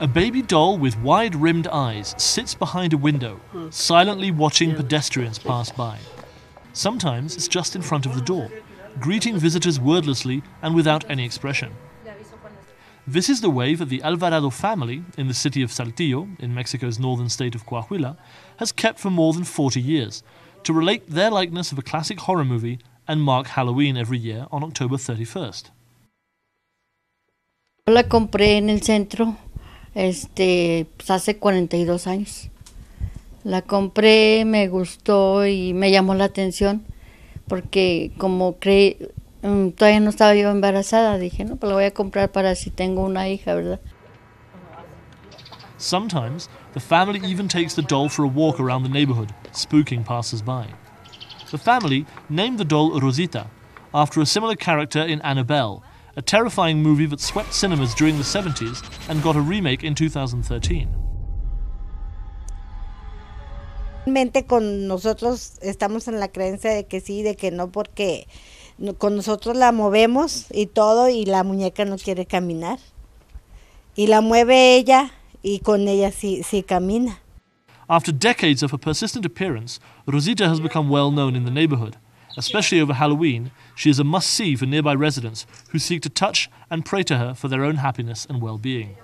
A baby doll with wide rimmed eyes sits behind a window, silently watching pedestrians pass by. Sometimes it's just in front of the door, greeting visitors wordlessly and without any expression. This is the way that the Alvarado family in the city of Saltillo, in Mexico's northern state of Coahuila, has kept for more than 40 years to relate their likeness of a classic horror movie and mark Halloween every year on October 31st. La compré en el centro este, pues hace 42 años. La compré, me gustó y me llamó la atención porque como creí, mm, todavía no estaba yo embarazada, dije, no, pues voy a comprar para si tengo una hija, ¿verdad? Sometimes, the family even takes the doll for a walk around the neighborhood, spooking passers-by. The family named the doll Rosita, after a similar character in Annabelle, a terrifying movie that swept cinemas during the 70s and got a remake in 2013. Realmente con nosotros estamos en la creencia de que sí, de que no, porque con nosotros la movemos y todo y la muñeca no quiere caminar. Y la mueve ella y con ella sí, sí camina. After decades of her persistent appearance, Rosita has become well known in the neighborhood. Especially over Halloween, she is a must see for nearby residents who seek to touch and pray to her for their own happiness and well being.